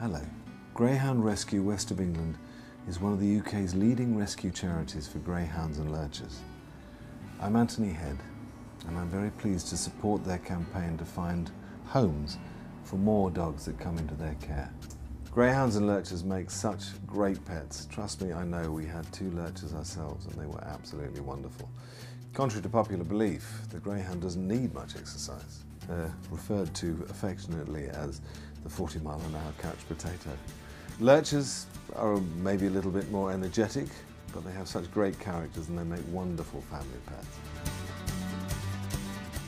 Hello. Greyhound Rescue West of England is one of the UK's leading rescue charities for greyhounds and lurchers. I'm Anthony Head and I'm very pleased to support their campaign to find homes for more dogs that come into their care. Greyhounds and lurchers make such great pets. Trust me, I know we had two lurchers ourselves and they were absolutely wonderful. Contrary to popular belief, the greyhound doesn't need much exercise. They're referred to affectionately as the 40 mile an hour couch potato. Lurchers are maybe a little bit more energetic, but they have such great characters and they make wonderful family pets.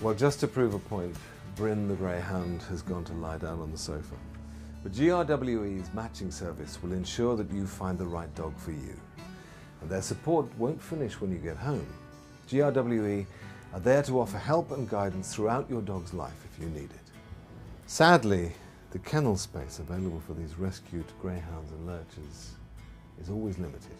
Well, just to prove a point, Bryn the greyhound has gone to lie down on the sofa. But GRWE's matching service will ensure that you find the right dog for you. And their support won't finish when you get home. GRWE are there to offer help and guidance throughout your dog's life if you need it. Sadly, the kennel space available for these rescued greyhounds and lurchers is always limited.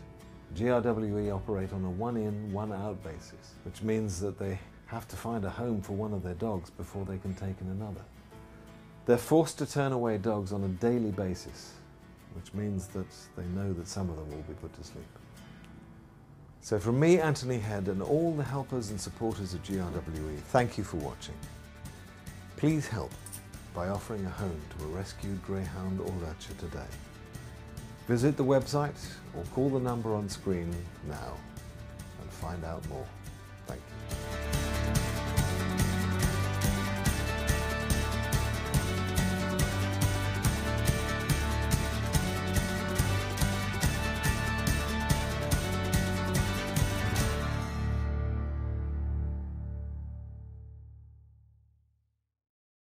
GRWE operate on a one in, one out basis, which means that they have to find a home for one of their dogs before they can take in another. They're forced to turn away dogs on a daily basis, which means that they know that some of them will be put to sleep. So from me, Anthony Head, and all the helpers and supporters of GRWE, thank you for watching. Please help by offering a home to a rescued greyhound or lurcher today. Visit the website or call the number on screen now and find out more. Thank you.